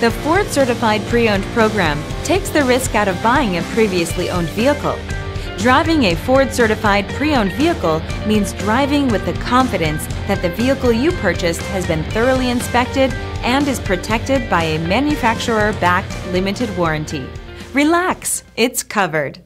The Ford Certified Pre Owned program takes the risk out of buying a previously owned vehicle. Driving a Ford certified pre owned vehicle means driving with the confidence that the vehicle you purchased has been thoroughly inspected and is protected by a manufacturer backed limited warranty. Relax, it's covered.